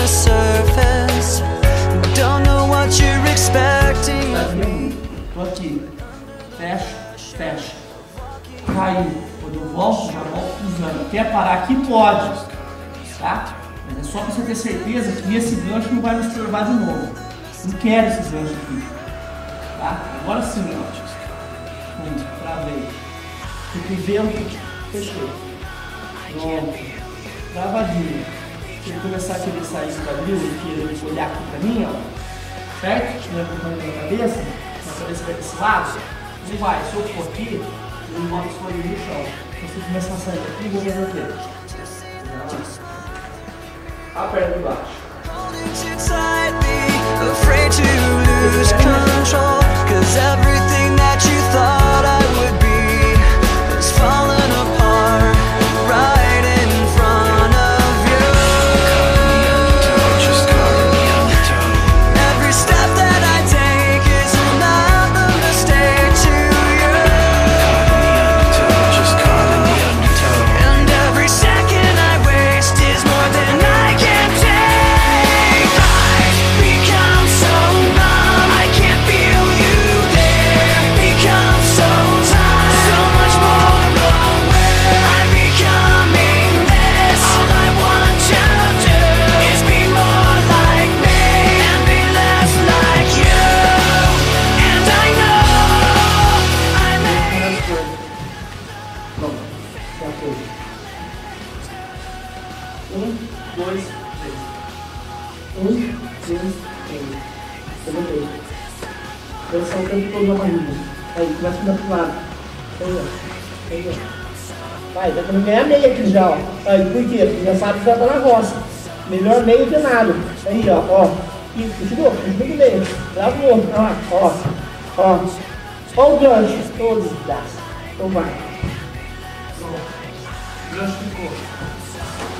the surface. Don't know what you're expecting. Tô aqui. Fecha, fecha. Caiu. Quando eu volto, já volto cruzando. Quer parar aqui? Pode. Tá? Mas é só pra você ter certeza que esse gancho não vai nos curvar de novo. Não quero esses ganchos aqui. Tá? Agora sim, ó. Fundo, travei. Fiquei vendo. Fechou. Pronto. Travadinho. Se ele começar a querer sair do quadril e querer olhar aqui pra mim, ó. Certo? Tirando a na cabeça, na cabeça vai desse lado. Não vai. Se eu for aqui, ele bota os quadris no chão. Se você começar a sair daqui, eu vou fazer o quê? Aperta embaixo. Vamos, já foi. Um, dois, três. Um, dois, três. Levantei. Pressão o tempo todo na barriga. Aí, começa a mudar pro lado. Aí, ó. Aí, ó. Vai, tá querendo ganhar meia aqui já, ó. Aí, por quê? Porque já sabe que já tá na roça. Melhor meio que nada. Aí, ó, ó. E continua, continua meio. Trava o outro. Ó, ó. Ó. Ó o gancho. Todos os braços. Então vai. Rush the go.